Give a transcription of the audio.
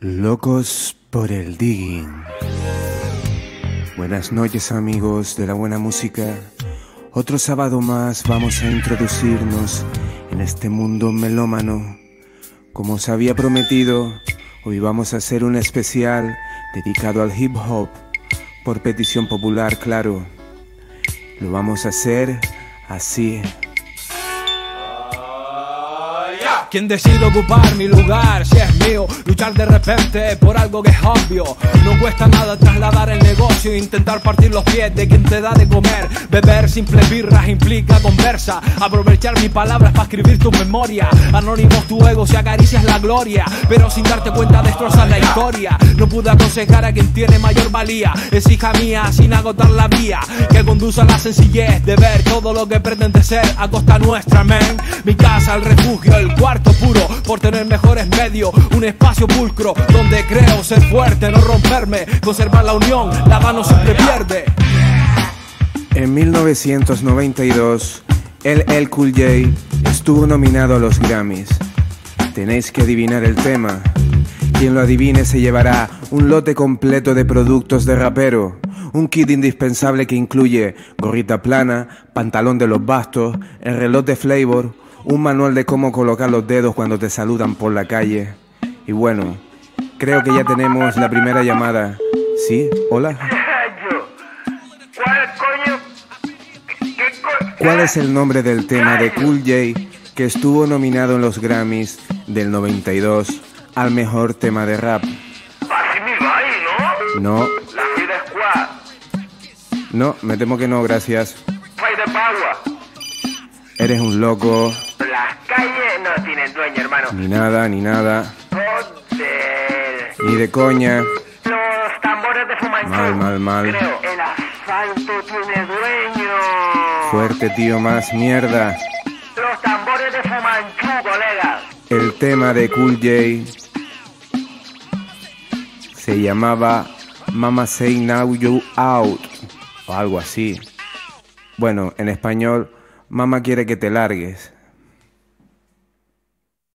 Locos por el digging. Buenas noches amigos de la buena música. Otro sábado más vamos a introducirnos en este mundo melómano. Como os había prometido, hoy vamos a hacer un especial dedicado al hip hop, por petición popular, claro. Lo vamos a hacer así. ¿Quién decide ocupar mi lugar? Si es mío, luchar de repente por algo que es obvio. No cuesta nada trasladar el negocio e intentar partir los pies de quien te da de comer. Beber simples birras implica conversa. Aprovechar mis palabras para escribir tu memoria. Anónimos tu ego si acaricias la gloria. Pero sin darte cuenta destrozas la historia. No pude aconsejar a quien tiene mayor valía. Es hija mía sin agotar la vía. Que conduce a la sencillez de ver todo lo que pretende ser a costa nuestra, men. Mi casa, el refugio, el cuarto puro por tener mejores medios, un espacio pulcro donde creo ser fuerte, no romperme, conservar la unión, la mano siempre pierde. En 1992, el El Cool J estuvo nominado a los Grammys. Tenéis que adivinar el tema. Quien lo adivine se llevará un lote completo de productos de rapero, un kit indispensable que incluye gorrita plana, pantalón de los bastos, el reloj de flavor, un manual de cómo colocar los dedos cuando te saludan por la calle. Y bueno, creo que ya tenemos la primera llamada. ¿Sí? ¿Hola? ¿Cuál coño? ¿Qué co- ¿Cuál es el nombre del tema de Cool J que estuvo nominado en los Grammys del 92 al mejor tema de rap? ¿no? No, me temo que no, gracias. Eres un loco, no tienen dueño, hermano. ni nada, ni nada, Joder. ni de coña. Los tambores de Fumanchu. Mal, mal, mal. Creo. El asfalto tiene dueño. Fuerte, tío, más mierda. Los tambores de Fumanchu, colega. El tema de Cool J se llamaba Mama Say Now You Out o algo así. Bueno, en español, Mamá quiere que te largues.